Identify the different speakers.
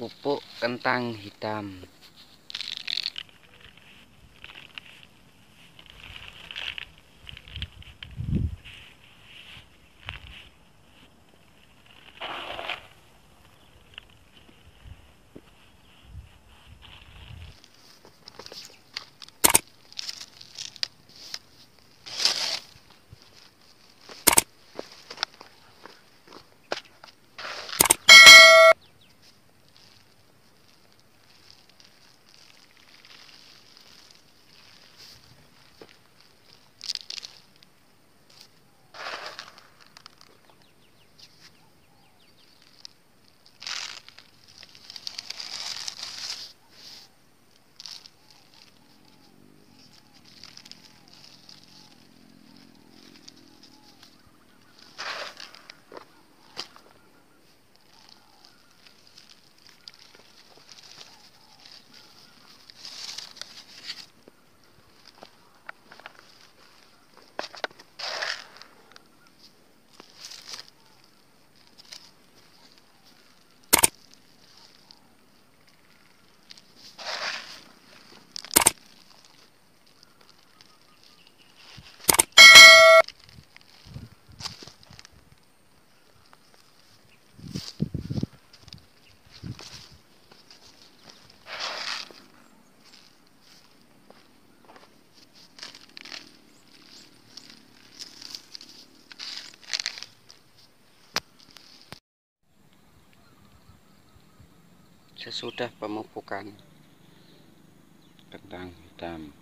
Speaker 1: pupuk kentang hitam sesudah pemupukan. Kentang hitam